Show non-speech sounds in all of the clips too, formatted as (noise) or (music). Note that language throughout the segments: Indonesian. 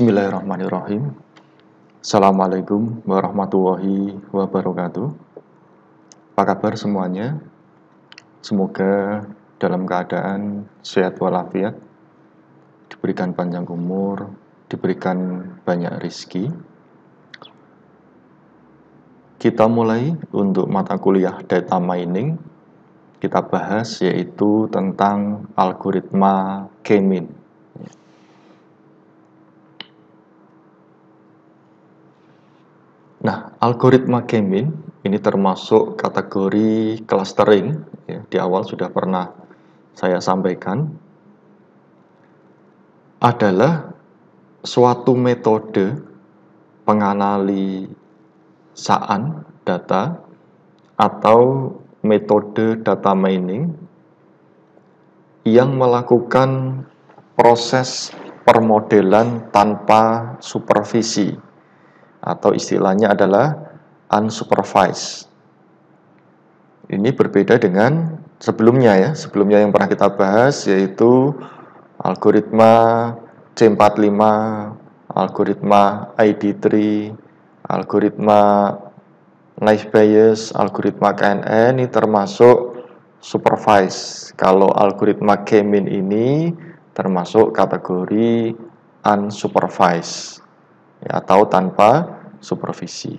Bismillahirrahmanirrahim. Assalamualaikum warahmatullahi wabarakatuh. Apa kabar semuanya? Semoga dalam keadaan sehat walafiat, diberikan panjang umur, diberikan banyak rizki. Kita mulai untuk mata kuliah data mining. Kita bahas yaitu tentang algoritma K-mean. Nah, algoritma Kemin ini termasuk kategori clustering. Ya, di awal sudah pernah saya sampaikan. Adalah suatu metode penganalisaan data atau metode data mining yang melakukan proses permodelan tanpa supervisi atau istilahnya adalah unsupervised. Ini berbeda dengan sebelumnya ya. Sebelumnya yang pernah kita bahas yaitu algoritma C45, algoritma ID3, algoritma Naive Bayes, algoritma KNN ini termasuk supervised. Kalau algoritma K-mean ini termasuk kategori unsupervised ya, atau tanpa supervisi.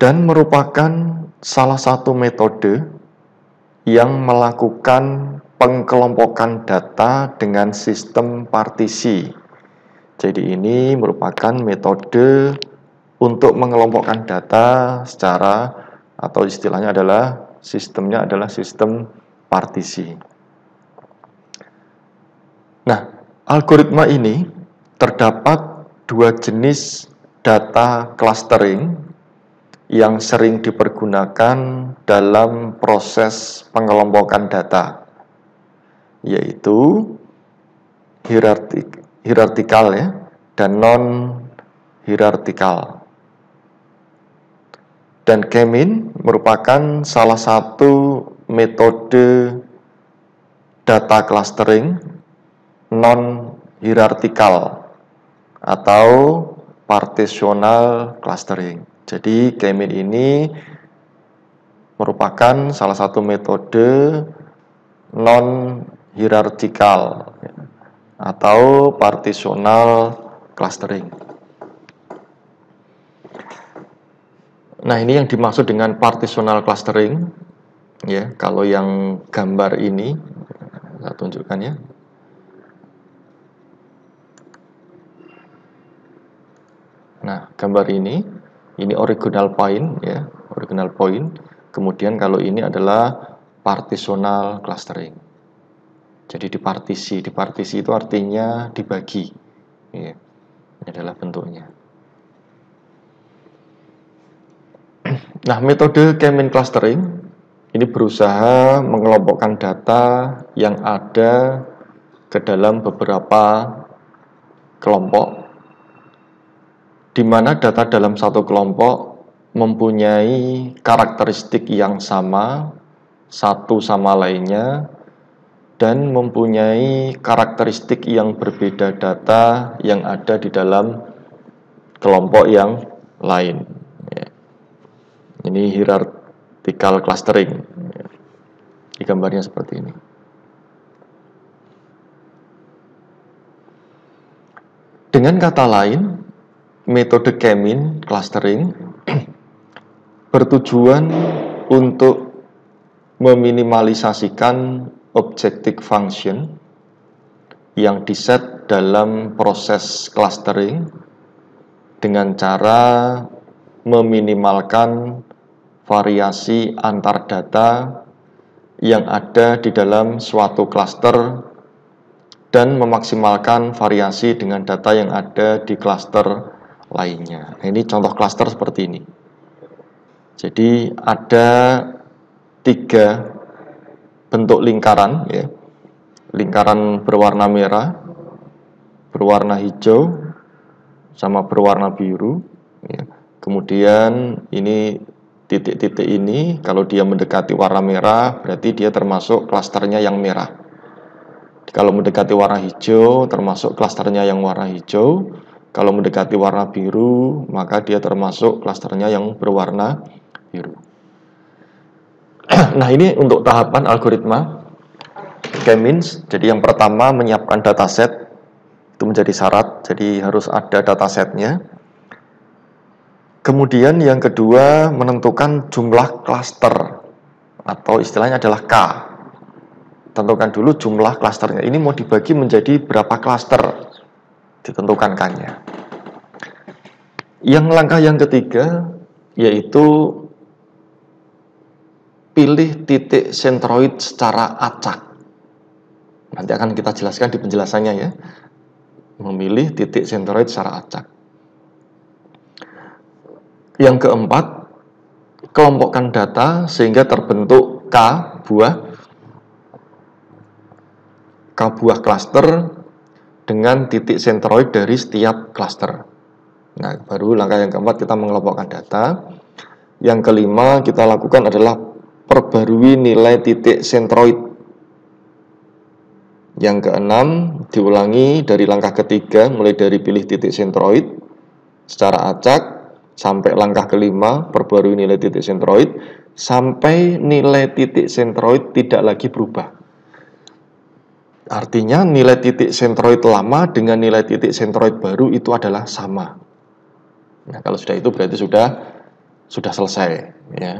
Dan merupakan salah satu metode yang melakukan pengkelompokan data dengan sistem partisi. Jadi ini merupakan metode untuk mengelompokkan data secara atau istilahnya adalah sistemnya adalah sistem partisi. Nah, algoritma ini terdapat dua jenis data clustering yang sering dipergunakan dalam proses pengelompokan data, yaitu hierartik, hierartikal ya, dan non hierartikal. Dan Kemin merupakan salah satu metode data clustering non hierartikal atau partitional clustering. Jadi Kemin ini merupakan salah satu metode non hierarkikal atau partitional clustering. Nah, ini yang dimaksud dengan partitional clustering ya. Kalau yang gambar ini saya tunjukkan ya. Nah, gambar ini ini original point ya, original point. Kemudian kalau ini adalah partitional clustering. Jadi dipartisi, dipartisi itu artinya dibagi. Ya. Ini adalah bentuknya. (clears throat) Nah, metode K-mean clustering ini berusaha mengelompokkan data yang ada ke dalam beberapa kelompok di mana data dalam satu kelompok mempunyai karakteristik yang sama satu sama lainnya dan mempunyai karakteristik yang berbeda data yang ada di dalam kelompok yang lain. Ini hierarchical clustering. Di gambarnya seperti ini. Dengan kata lain, metode Kemin clustering bertujuan untuk meminimalisasikan objective function yang diset dalam proses clustering dengan cara meminimalkan variasi antar data yang ada di dalam suatu cluster dan memaksimalkan variasi dengan data yang ada di cluster lainnya. Nah, ini contoh klaster seperti ini. Jadi ada tiga bentuk lingkaran, ya. lingkaran berwarna merah, berwarna hijau, sama berwarna biru. Ya. Kemudian ini titik-titik ini kalau dia mendekati warna merah berarti dia termasuk klasternya yang merah. Kalau mendekati warna hijau, termasuk klasternya yang warna hijau. Kalau mendekati warna biru, maka dia termasuk klasternya yang berwarna biru. (clears throat) nah, ini untuk tahapan algoritma K-means. Jadi yang pertama menyiapkan dataset itu menjadi syarat. Jadi harus ada datasetnya. Kemudian yang kedua menentukan jumlah klaster atau istilahnya adalah K tentukan dulu jumlah klasternya. Ini mau dibagi menjadi berapa klaster, ditentukan kan-nya. Yang langkah yang ketiga yaitu pilih titik sentroid secara acak. Nanti akan kita jelaskan di penjelasannya ya. Memilih titik sentroid secara acak. Yang keempat, kelompokkan data sehingga terbentuk K buah buah klaster dengan titik sentroid dari setiap klaster. Nah, baru langkah yang keempat kita mengelompokkan data. Yang kelima kita lakukan adalah perbarui nilai titik sentroid. Yang keenam diulangi dari langkah ketiga mulai dari pilih titik sentroid secara acak sampai langkah kelima perbarui nilai titik sentroid sampai nilai titik sentroid tidak lagi berubah. Artinya nilai titik sentroid lama dengan nilai titik sentroid baru itu adalah sama. Nah, kalau sudah itu berarti sudah sudah selesai, ya.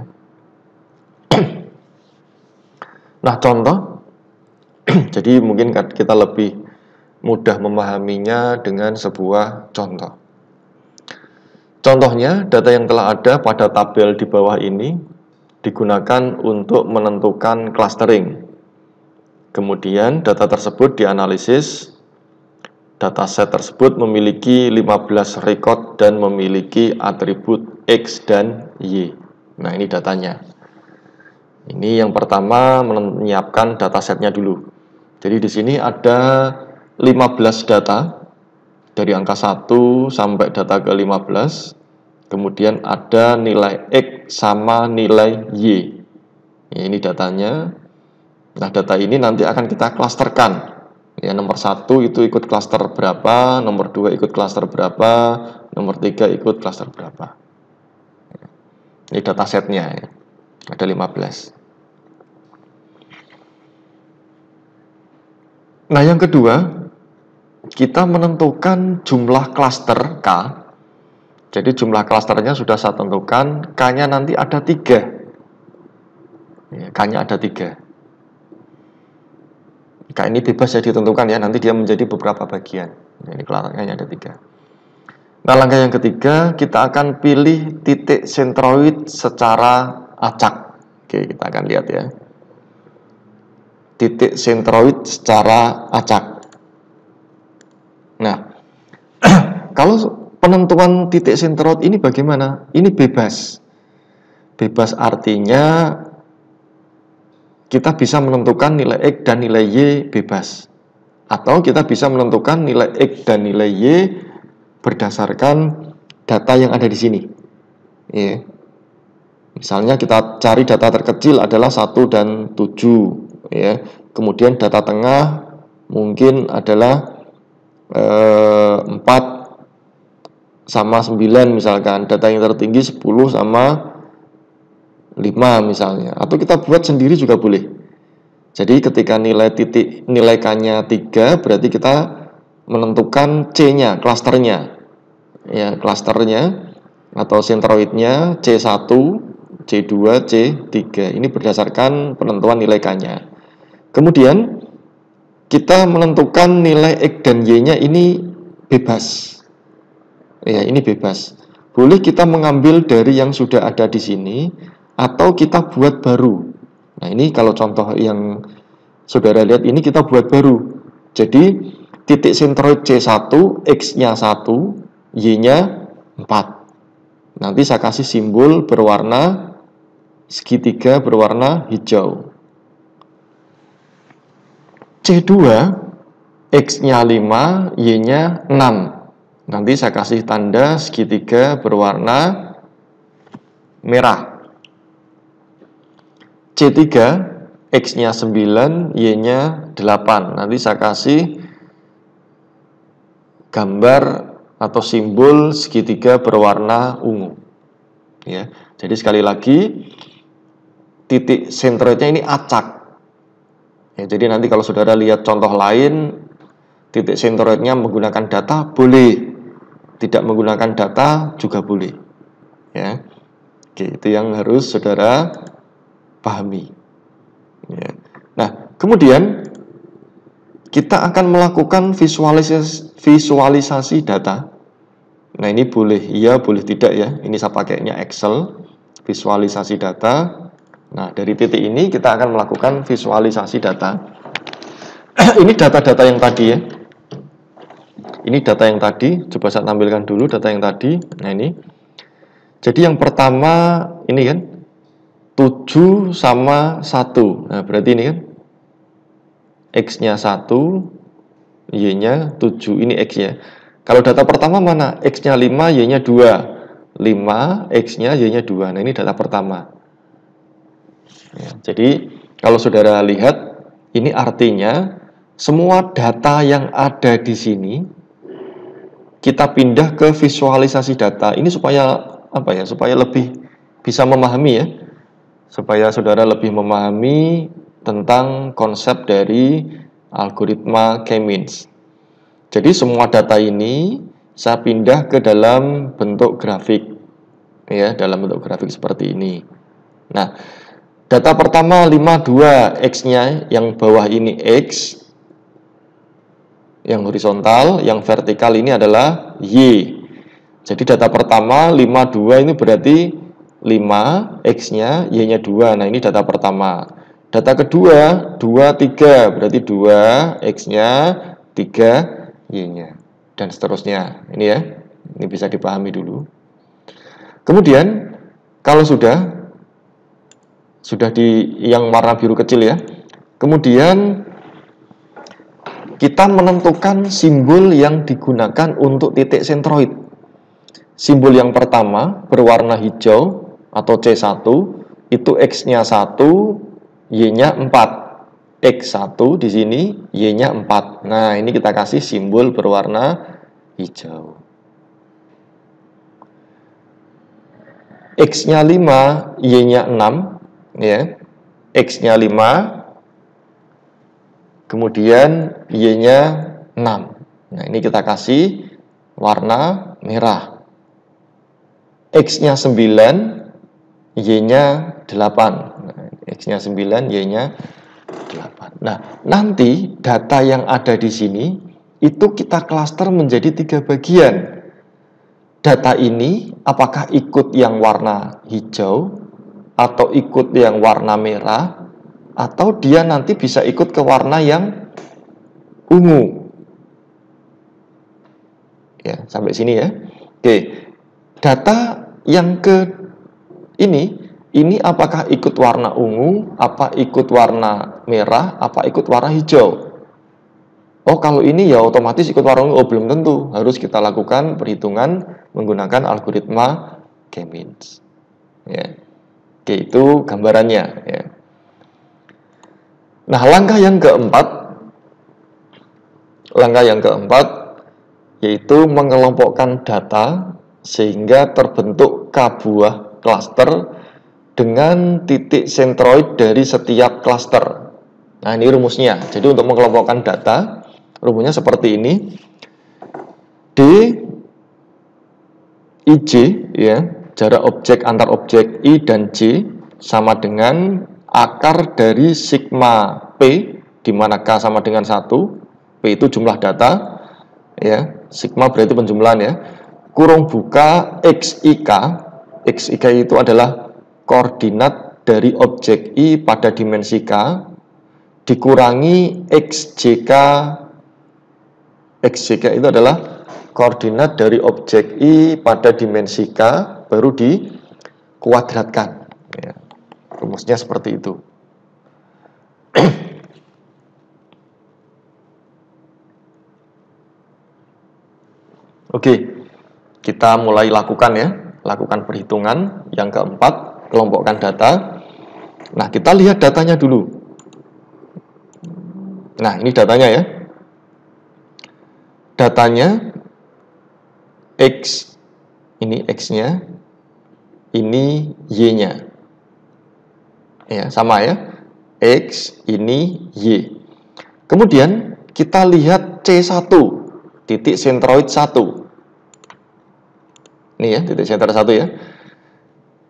(clears throat) Nah, contoh (clears throat) jadi mungkin kita lebih mudah memahaminya dengan sebuah contoh. Contohnya, data yang telah ada pada tabel di bawah ini digunakan untuk menentukan clustering Kemudian data tersebut dianalisis. Dataset tersebut memiliki 15 record dan memiliki atribut X dan Y. Nah, ini datanya. Ini yang pertama menyiapkan datasetnya dulu. Jadi di sini ada 15 data dari angka 1 sampai data ke 15. Kemudian ada nilai X sama nilai Y. Ini datanya. Nah, data ini nanti akan kita klasterkan. Ya, nomor satu itu ikut klaster berapa, nomor dua ikut klaster berapa, nomor tiga ikut klaster berapa. Ini data setnya ya. Ada 15. Nah, yang kedua, kita menentukan jumlah klaster K. Jadi jumlah klasternya sudah saya tentukan, K-nya nanti ada tiga. Ya, K-nya ada tiga. Jika ini bebas ya ditentukan ya, nanti dia menjadi beberapa bagian. Ini kelarangnya ada tiga. Nah, langkah yang ketiga, kita akan pilih titik sentroid secara acak. Oke, kita akan lihat ya. Titik sentroid secara acak. Nah, (clears throat) kalau penentuan titik sentroid ini bagaimana? Ini bebas. Bebas artinya kita bisa menentukan nilai X dan nilai Y bebas. Atau kita bisa menentukan nilai X dan nilai Y berdasarkan data yang ada di sini. Ya. Misalnya kita cari data terkecil adalah 1 dan 7. Ya. Kemudian data tengah mungkin adalah eh, 4 sama 9 misalkan. Data yang tertinggi 10 sama 5 misalnya. Atau kita buat sendiri juga boleh. Jadi ketika nilai titik nilai K-nya 3 berarti kita menentukan C-nya klasternya ya klasternya atau sentroidnya C1 C2 C3 ini berdasarkan penentuan nilai K-nya. Kemudian kita menentukan nilai X dan Y-nya ini bebas. Ya ini bebas. Boleh kita mengambil dari yang sudah ada di sini atau kita buat baru. Nah, ini kalau contoh yang saudara lihat ini kita buat baru. Jadi titik sentroid C1, X-nya 1, Y-nya 4. Nanti saya kasih simbol berwarna segitiga berwarna hijau. C2, X-nya 5, Y-nya 6. Nanti saya kasih tanda segitiga berwarna merah. C3 X-nya 9, Y-nya 8. Nanti saya kasih gambar atau simbol segitiga berwarna ungu. Ya. Jadi sekali lagi titik sentroidnya ini acak. Ya, jadi nanti kalau saudara lihat contoh lain titik sentroidnya menggunakan data boleh, tidak menggunakan data juga boleh. Ya. Oke, itu yang harus saudara pahami. Ya. Nah, kemudian kita akan melakukan visualisasi, visualisasi data. Nah, ini boleh iya, boleh tidak ya. Ini saya pakainya Excel, visualisasi data. Nah, dari titik ini kita akan melakukan visualisasi data. (clears throat) ini data-data yang tadi ya. Ini data yang tadi, coba saya tampilkan dulu data yang tadi. Nah, ini. Jadi yang pertama ini kan 7 sama 1. Nah, berarti ini kan X-nya 1, Y-nya 7. Ini X ya. Kalau data pertama mana? X-nya 5, Y-nya 2. 5, X-nya, Y-nya 2. Nah, ini data pertama. Ya, jadi, kalau saudara lihat, ini artinya semua data yang ada di sini kita pindah ke visualisasi data. Ini supaya apa ya? Supaya lebih bisa memahami ya supaya saudara lebih memahami tentang konsep dari algoritma K-means. Jadi semua data ini saya pindah ke dalam bentuk grafik ya, dalam bentuk grafik seperti ini. Nah, data pertama 52 X-nya yang bawah ini X yang horizontal, yang vertikal ini adalah Y. Jadi data pertama 52 ini berarti 5, X-nya, Y-nya 2. Nah, ini data pertama. Data kedua, 2, 3. Berarti 2, X-nya, 3, Y-nya. Dan seterusnya. Ini ya. Ini bisa dipahami dulu. Kemudian, kalau sudah, sudah di yang warna biru kecil ya. Kemudian, kita menentukan simbol yang digunakan untuk titik sentroid. Simbol yang pertama berwarna hijau atau C1 itu X-nya 1, Y-nya 4. X1 di sini, Y-nya 4. Nah, ini kita kasih simbol berwarna hijau. X-nya 5, Y-nya 6, ya. X-nya 5, kemudian Y-nya 6. Nah, ini kita kasih warna merah. X-nya 9, Y-nya 8. Nah, X-nya 9, Y-nya 8. Nah, nanti data yang ada di sini itu kita klaster menjadi tiga bagian. Data ini apakah ikut yang warna hijau atau ikut yang warna merah atau dia nanti bisa ikut ke warna yang ungu. Ya, sampai sini ya. Oke. Data yang ke ini ini apakah ikut warna ungu, apa ikut warna merah, apa ikut warna hijau? Oh, kalau ini ya otomatis ikut warna ungu. Oh, belum tentu. Harus kita lakukan perhitungan menggunakan algoritma K-means. Ya. Oke, itu gambarannya ya. Nah, langkah yang keempat langkah yang keempat yaitu mengelompokkan data sehingga terbentuk K cluster dengan titik sentroid dari setiap cluster. Nah, ini rumusnya. Jadi untuk mengelompokkan data, rumusnya seperti ini. D IJ ya, jarak objek antar objek I dan J sama dengan akar dari sigma P di mana K sama dengan 1, P itu jumlah data ya, sigma berarti penjumlahan ya. Kurung buka XIK x i itu adalah koordinat dari objek i pada dimensi k dikurangi xjk xjk itu adalah koordinat dari objek i pada dimensi k baru dikuadratkan. Ya. rumusnya seperti itu. (clears throat) Oke, kita mulai lakukan ya lakukan perhitungan. Yang keempat, kelompokkan data. Nah, kita lihat datanya dulu. Nah, ini datanya ya. Datanya X ini X-nya, ini Y-nya. Ya, sama ya. X, ini Y. Kemudian kita lihat C1, titik sentroid 1. Ini ya, titik sentroid 1 ya.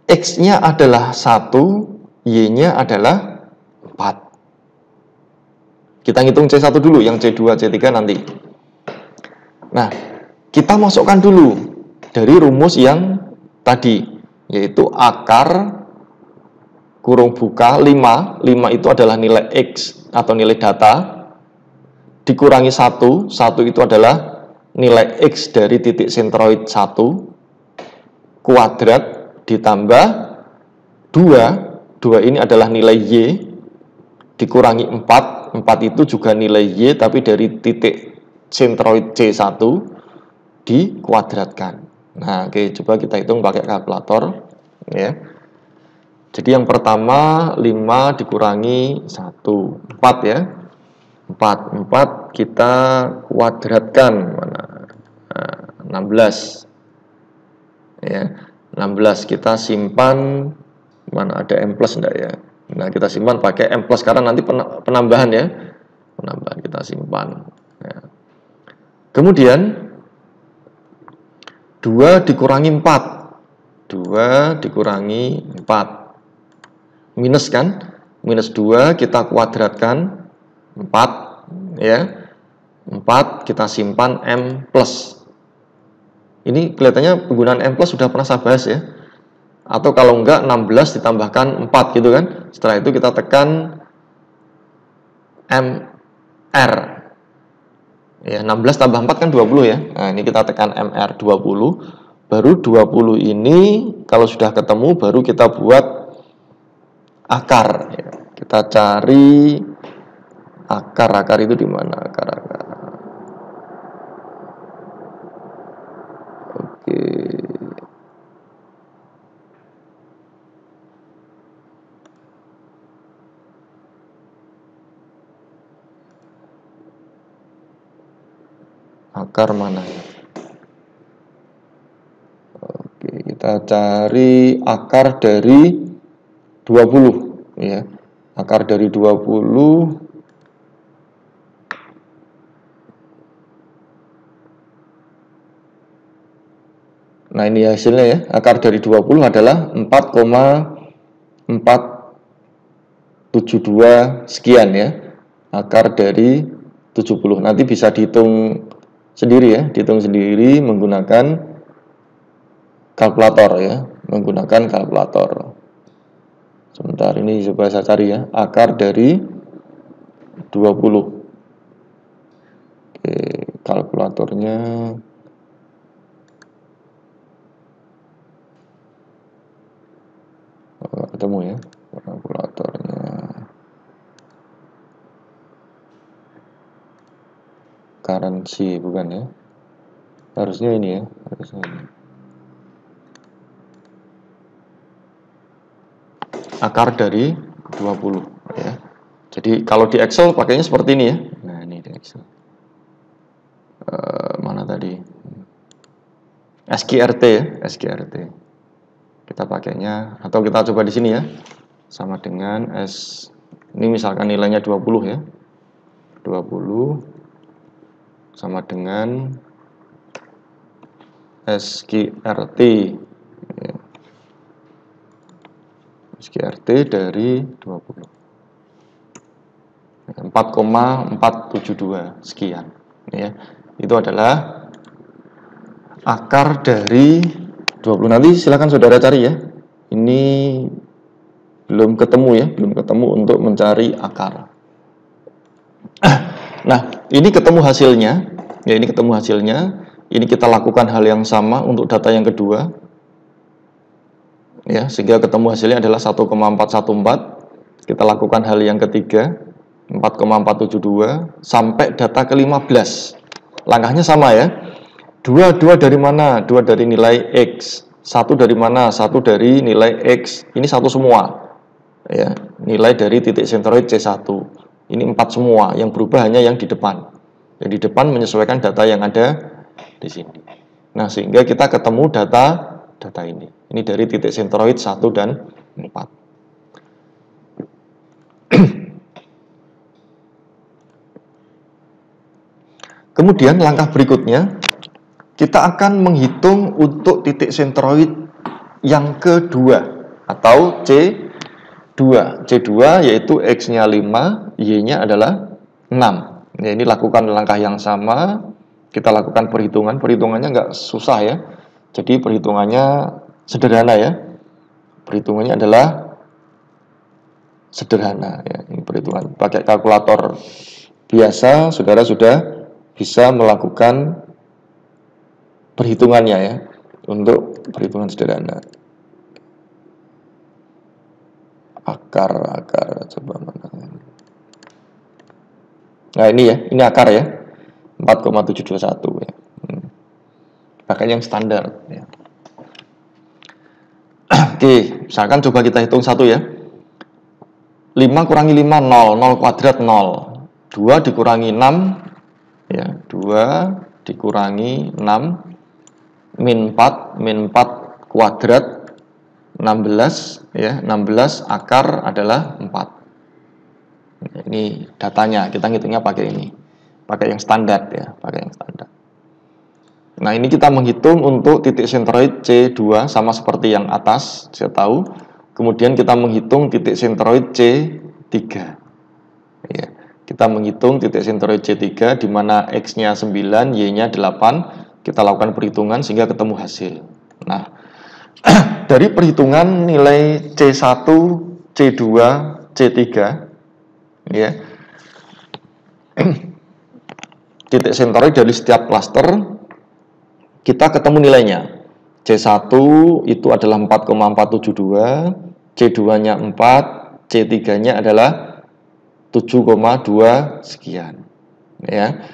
X-nya adalah 1, Y-nya adalah 4. Kita ngitung C1 dulu, yang C2, C3 nanti. Nah, kita masukkan dulu dari rumus yang tadi, yaitu akar kurung buka 5, 5 itu adalah nilai X atau nilai data, dikurangi 1, 1 itu adalah nilai X dari titik sentroid 1, kuadrat ditambah 2, 2 ini adalah nilai Y, dikurangi 4, 4 itu juga nilai Y tapi dari titik sentroid C1 dikuadratkan. Nah, oke, coba kita hitung pakai kalkulator ya. Jadi yang pertama 5 dikurangi 1, 4 ya. 4, 4 kita kuadratkan mana? Nah, 16. Ya. 16 kita simpan mana ada M plus enggak ya? Nah, kita simpan pakai M plus karena nanti penambahan ya. Penambahan kita simpan. Ya. Kemudian 2 dikurangi 4. 2 dikurangi 4. Minus kan? Minus 2 kita kuadratkan 4 ya. 4 kita simpan M plus. Ini kelihatannya penggunaan M plus sudah pernah saya bahas ya. Atau kalau enggak 16 ditambahkan 4 gitu kan. Setelah itu kita tekan MR ya 16 tambah 4 kan 20 ya. Nah ini kita tekan MR 20 baru 20 ini kalau sudah ketemu baru kita buat akar. Ya. kita cari akar akar itu di mana? Akar akar akar mana ya. Oke kita cari akar dari 20 ya. Akar dari 20 Nah ini hasilnya ya. Akar dari 20 adalah 4,472 sekian ya. Akar dari 70 nanti bisa dihitung sendiri ya, dihitung sendiri menggunakan kalkulator ya, menggunakan kalkulator. Sebentar ini coba saya cari ya, akar dari 20. Oke, kalkulatornya oh, ketemu ya kalkulatornya currency bukan ya? Harusnya ini ya harusnya ini. Akar dari 20 ya. Jadi kalau di Excel pakainya seperti ini ya. Nah ini di Excel. E, mana tadi? SQRT ya SQRT kita pakainya atau kita coba di sini ya. Sama dengan S ini misalkan nilainya 20 ya. 20 sama dengan SQRT. SQRT dari 20 4,472 sekian ya. Itu adalah akar dari 20 nanti silakan saudara cari ya. Ini belum ketemu ya. Belum ketemu untuk mencari akar. (clears throat) Nah ini ketemu hasilnya, ya ini ketemu hasilnya. Ini kita lakukan hal yang sama untuk data yang kedua. Ya, sehingga ketemu hasilnya adalah 1,414. Kita lakukan hal yang ketiga, 4,472 sampai data ke-15. Langkahnya sama ya. Dua, dua dari mana? Dua dari nilai X. Satu dari mana? Satu dari nilai X. Ini satu semua. Ya, nilai dari titik sentroid C1. Ini empat semua, yang berubah hanya yang di depan. Yang di depan menyesuaikan data yang ada di sini. Nah, sehingga kita ketemu data data ini. Ini dari titik sentroid 1 dan 4. (clears throat) Kemudian langkah berikutnya kita akan menghitung untuk titik sentroid yang kedua atau C2. C2 yaitu X-nya 5, Y-nya adalah 6. Ya, ini lakukan langkah yang sama. Kita lakukan perhitungan. Perhitungannya nggak susah ya. Jadi perhitungannya sederhana ya. Perhitungannya adalah sederhana ya. Ini perhitungan pakai kalkulator biasa, saudara sudah bisa melakukan perhitungannya ya untuk perhitungan sederhana. Akar akar coba mana nah ini ya ini akar ya. 4,721 ya. Hmm. pakai yang standar ya. oke misalkan coba kita hitung satu ya. 5 kurangi 5 0 0 kuadrat 0 2 dikurangi 6 ya. 2 dikurangi 6 min 4 min 4 kuadrat 16 ya 16 akar adalah 4 ini datanya kita ngitungnya pakai ini pakai yang standar ya pakai yang standar. Nah ini kita menghitung untuk titik sentroid C2 sama seperti yang atas saya tahu. Kemudian kita menghitung titik sentroid C3 ya kita menghitung titik sentroid C3 di mana X nya 9 Y nya 8 kita lakukan perhitungan sehingga ketemu hasil. Nah (clears throat) dari perhitungan nilai C1, C2, C3 ya. (clears throat) Titik sentroid dari setiap klaster kita ketemu nilainya. C1 itu adalah 4,472, C2-nya 4, C3-nya adalah 7,2 sekian. Ya.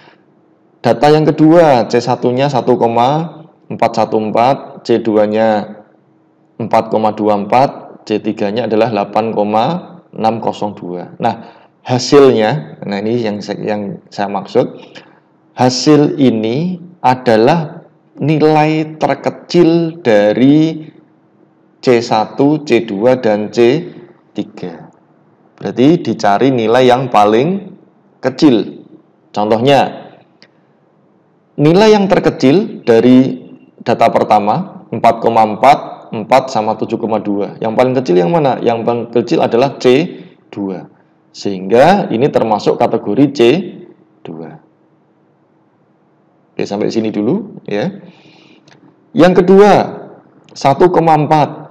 Data yang kedua, C1-nya 1,414, C2-nya 4,24, C3-nya adalah 8,602. Nah, hasilnya, nah ini yang saya, yang saya maksud, hasil ini adalah nilai terkecil dari C1, C2, dan C3. Berarti dicari nilai yang paling kecil. Contohnya, nilai yang terkecil dari data pertama 4,4 4 sama 7,2. Yang paling kecil yang mana? Yang paling kecil adalah C2. Sehingga ini termasuk kategori C2. Oke, sampai sini dulu ya. Yang kedua, 1,4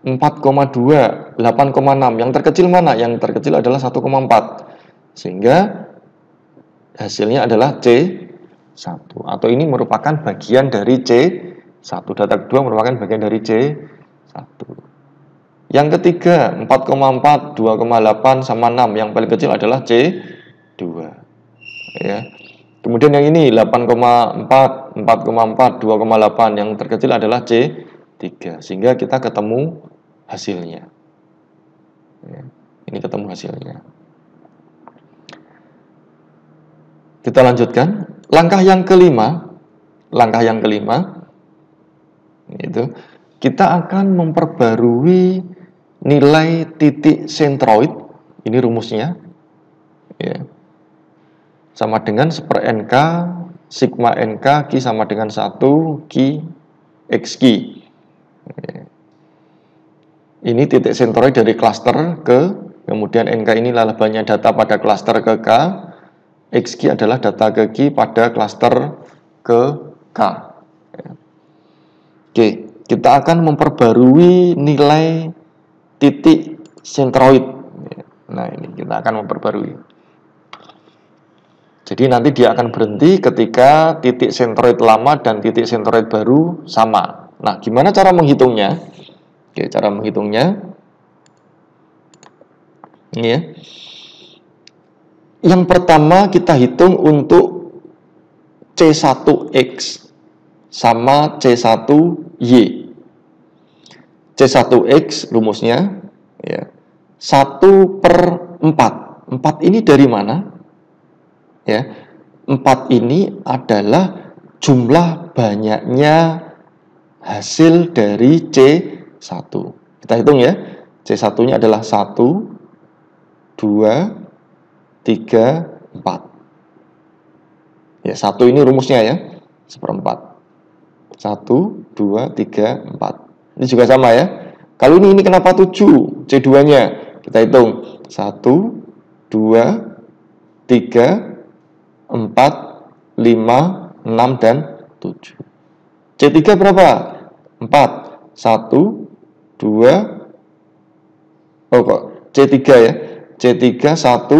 4,2, 8,6. Yang terkecil mana? Yang terkecil adalah 1,4. Sehingga hasilnya adalah C1 atau ini merupakan bagian dari C satu data kedua merupakan bagian dari C1. Yang ketiga 4,4, 2,8 sama 6. Yang paling kecil adalah C2. Ya. Kemudian yang ini 8,4, 4,4, 2,8. Yang terkecil adalah C3. Sehingga kita ketemu hasilnya. Ya. Ini ketemu hasilnya. Kita lanjutkan. Langkah yang kelima, langkah yang kelima, itu kita akan memperbarui nilai titik sentroid ini rumusnya ya. Sama dengan seper NK sigma NK Q sama dengan 1 Q X Q ya. ini titik sentroid dari klaster ke kemudian NK ini adalah banyak data pada klaster ke K XQ adalah data ke Q pada klaster ke K Oke, kita akan memperbarui nilai titik sentroid. Nah, ini kita akan memperbarui. Jadi nanti dia akan berhenti ketika titik sentroid lama dan titik sentroid baru sama. Nah, gimana cara menghitungnya? Oke, cara menghitungnya ini ya. Yang pertama kita hitung untuk C1X sama C1Y. C1X rumusnya ya 1 per 4. 4 ini dari mana? Ya. 4 ini adalah jumlah banyaknya hasil dari C1. Kita hitung ya. C1-nya adalah 1 2 3 4. Ya, 1 ini rumusnya ya. Seperempat. 1 2 3 4. Ini juga sama ya. Kalau ini ini kenapa 7? C2-nya. Kita hitung. 1 2 3 4 5 6 dan 7. C3 berapa? 4. 1 2 Oh kok C3 ya. C3 1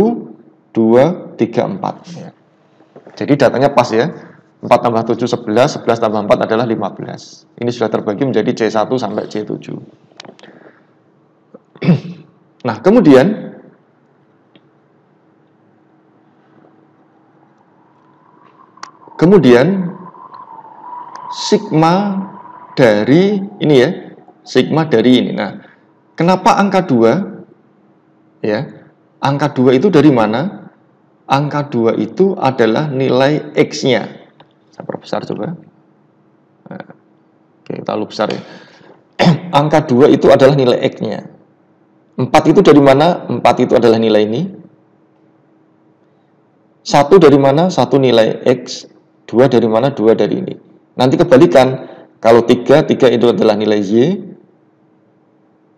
2 3 4 ya. Jadi datanya pas ya. 4 tambah 7 11, 11 tambah 4 adalah 15. Ini sudah terbagi menjadi C1 sampai C7. (clears throat) nah, kemudian kemudian sigma dari ini ya, sigma dari ini. Nah, kenapa angka 2? Ya. Angka 2 itu dari mana? Angka 2 itu adalah nilai X-nya saya perbesar coba. Nah, oke, kita lu besar ya. (clears throat) Angka 2 itu adalah nilai X-nya. 4 itu dari mana? 4 itu adalah nilai ini. 1 dari mana? 1 nilai X. 2 dari mana? 2 dari ini. Nanti kebalikan. Kalau 3, 3 itu adalah nilai Y.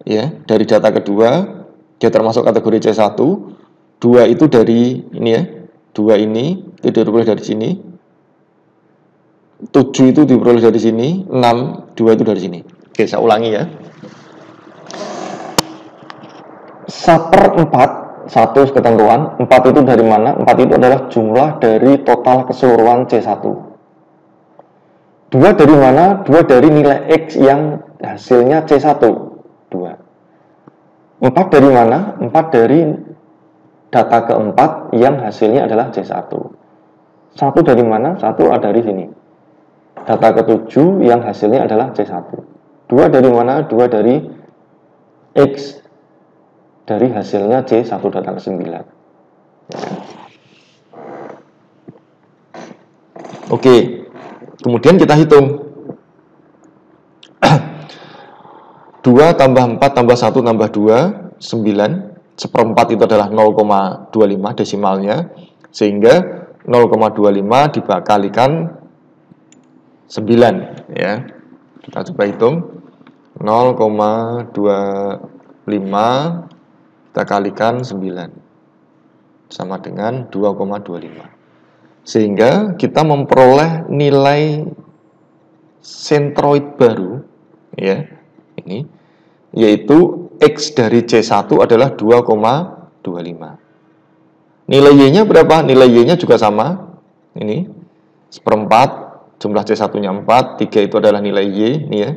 Ya, dari data kedua, dia termasuk kategori C1. 2 itu dari ini ya. 2 ini, itu dari sini 7 itu diperoleh dari sini, 6, 2 itu dari sini. Oke, saya ulangi ya. 1 per 4, satu ketentuan, 4 itu dari mana? 4 itu adalah jumlah dari total keseluruhan C1. 2 dari mana? 2 dari nilai X yang hasilnya C1. 2. 4 dari mana? 4 dari data keempat yang hasilnya adalah C1. 1 dari mana? 1 ada dari sini. Data ketujuh yang hasilnya adalah C1. Dua dari mana? Dua dari X dari hasilnya C1 data ke-9. Oke, kemudian kita hitung. (clears throat) 2 tambah 4 tambah 1 tambah 2, 9. Seperempat itu adalah 0,25 desimalnya. Sehingga 0,25 dibakalikan 9 ya. Kita coba hitung 0,25 kita kalikan 9 sama dengan 2,25. Sehingga kita memperoleh nilai sentroid baru ya. Ini yaitu X dari C1 adalah 2,25. Nilai Y-nya berapa? Nilai Y-nya juga sama. Ini seperempat jumlah C1-nya 4, 3 itu adalah nilai Y, ini ya.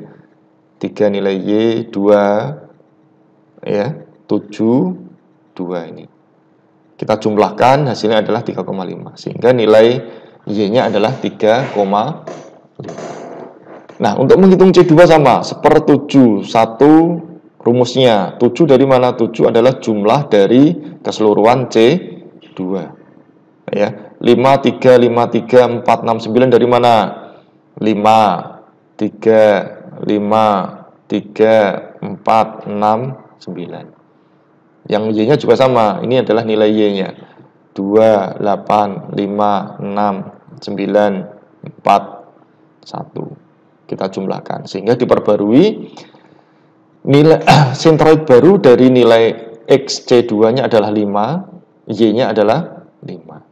3 nilai Y, 2 ya, 7, 2 ini. Kita jumlahkan hasilnya adalah 3,5 sehingga nilai Y-nya adalah 3,5. Nah, untuk menghitung C2 sama, seper 7, 1 rumusnya. 7 dari mana? 7 adalah jumlah dari keseluruhan C2. Ya, 5, 3, 5, 3, 4, 6, 9 dari mana? 5, 3, 5, 3, 4, 6, 9 Yang Y-nya juga sama, ini adalah nilai Y-nya. 2, 8, 5, 6, 9, 4, 1 Kita jumlahkan, sehingga diperbarui nilai (clears throat) sentroid baru dari nilai XC2-nya adalah 5 Y-nya adalah 5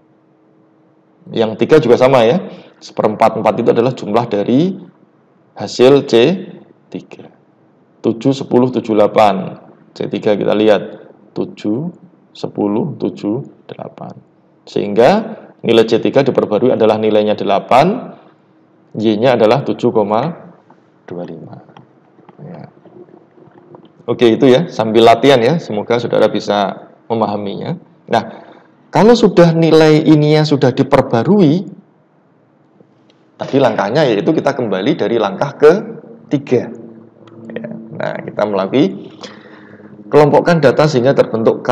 yang tiga juga sama ya. Seperempat empat itu adalah jumlah dari hasil C3. 7, 10, 7, 8. C3 kita lihat. 7, 10, 7, 8. Sehingga nilai C3 diperbarui adalah nilainya 8. Y-nya adalah 7,25. Ya. Oke itu ya, sambil latihan ya. Semoga saudara bisa memahaminya. Nah, kalau sudah nilai ini yang sudah diperbarui, tadi langkahnya yaitu kita kembali dari langkah ketiga. Ya, nah, kita melalui kelompokkan data sehingga terbentuk K.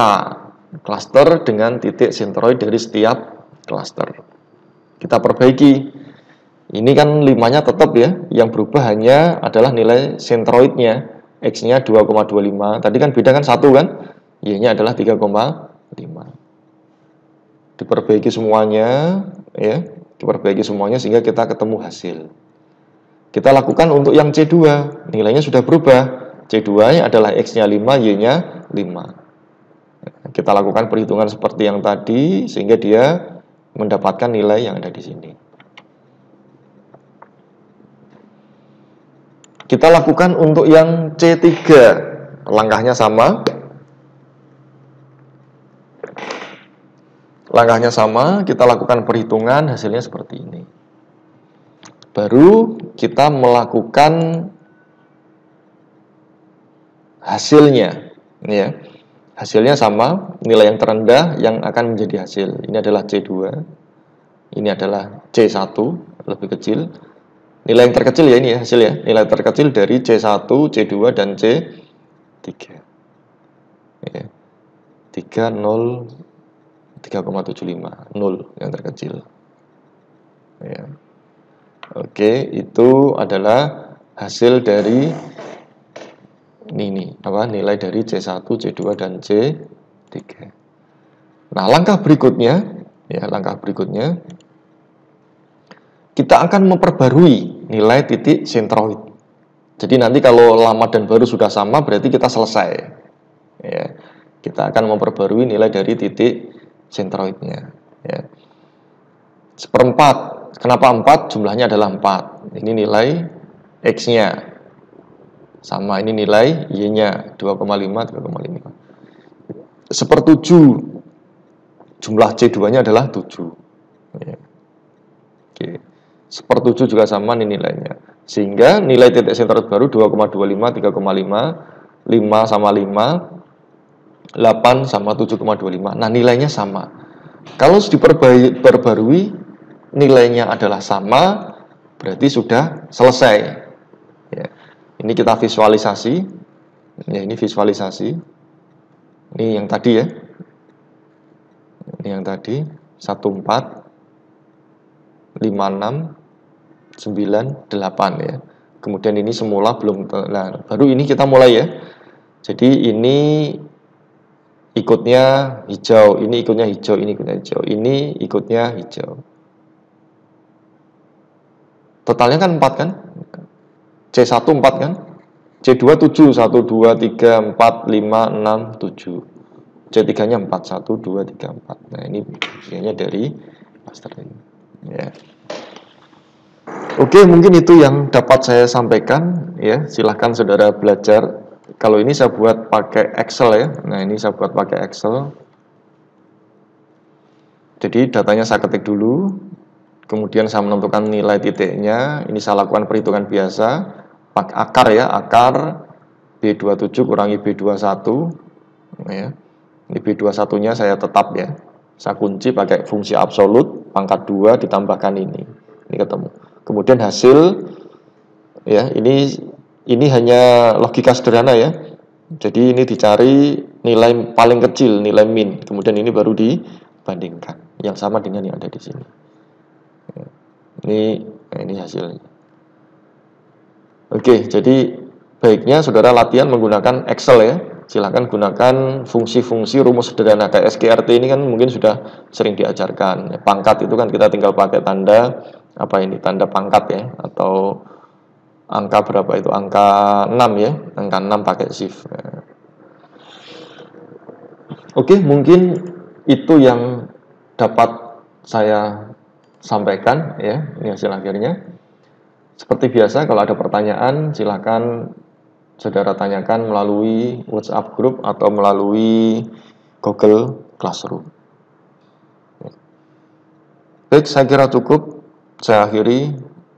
klaster dengan titik sentroid dari setiap klaster. Kita perbaiki. Ini kan limanya tetap ya, yang berubah hanya adalah nilai sentroidnya. X-nya 2,25. Tadi kan beda kan satu kan? Y-nya adalah 3,5. Diperbaiki semuanya ya, diperbaiki semuanya sehingga kita ketemu hasil. Kita lakukan untuk yang C2, nilainya sudah berubah. C2-nya adalah X-nya 5, Y-nya 5. Kita lakukan perhitungan seperti yang tadi sehingga dia mendapatkan nilai yang ada di sini. Kita lakukan untuk yang C3. Langkahnya sama. Langkahnya sama, kita lakukan perhitungan, hasilnya seperti ini. Baru kita melakukan hasilnya. Ya. Hasilnya sama, nilai yang terendah yang akan menjadi hasil. Ini adalah C2. Ini adalah C1, lebih kecil. Nilai yang terkecil ya ini ya hasil ya. Nilai terkecil dari C1, C2 dan C3. Ya. 3 0 3,75 0 yang terkecil. Ya. oke itu adalah hasil dari ini apa nilai dari C1 C2 dan C3 nah langkah berikutnya ya langkah berikutnya kita akan memperbarui nilai titik sentroid. Jadi nanti kalau lama dan baru sudah sama berarti kita selesai. Ya kita akan memperbarui nilai dari titik sentroidnya ya. seperempat. Kenapa empat? Jumlahnya adalah empat. Ini nilai x nya sama ini nilai y nya 2,5 3,5 sepertujuh. Jumlah c 2 nya adalah 7 ya. oke. Sepertujuh juga sama ini nilainya. Sehingga nilai titik sentroid baru 2,25 3,5 5 sama 5 8 sama 7,25. Nah, nilainya sama. Kalau diperbarui nilainya adalah sama, berarti sudah selesai. Ya. Ini kita visualisasi. Ya, ini visualisasi. Ini yang tadi ya. Ini yang tadi 14 56 98 ya. Kemudian ini semula belum nah, baru ini kita mulai ya. Jadi ini ikutnya hijau, ini ikutnya hijau, ini ikutnya hijau, ini ikutnya hijau. Totalnya kan 4 kan? C1 4 kan? C2 7, 1, 2, 3, 4, 5, 6, 7. C3 nya 4, 1, 2, 3, 4. Nah ini biasanya dari master ini. Ya. Oke, mungkin itu yang dapat saya sampaikan. Ya, silahkan saudara belajar kalau ini saya buat pakai Excel ya. Nah, ini saya buat pakai Excel. Jadi datanya saya ketik dulu, kemudian saya menentukan nilai titiknya. Ini saya lakukan perhitungan biasa, pakai akar ya, akar B27 kurangi B21. Nah, ya. Ini B21-nya saya tetap ya. Saya kunci pakai fungsi absolut, pangkat 2 ditambahkan ini. Ini ketemu. Kemudian hasil ya, ini ini hanya logika sederhana ya. Jadi ini dicari nilai paling kecil, nilai min. Kemudian ini baru dibandingkan. Yang sama dengan yang ada di sini. Ini ini hasilnya. Oke, jadi baiknya saudara latihan menggunakan Excel ya. Silahkan gunakan fungsi-fungsi rumus sederhana kayak SKRT ini kan mungkin sudah sering diajarkan. Pangkat itu kan kita tinggal pakai tanda apa ini tanda pangkat ya atau angka berapa itu? Angka 6 ya? Angka 6 pakai shift. Oke mungkin itu yang dapat saya sampaikan ya ini hasil akhirnya. Seperti biasa kalau ada pertanyaan silahkan saudara tanyakan melalui WhatsApp group atau melalui Google Classroom. Baik saya kira cukup. Saya akhiri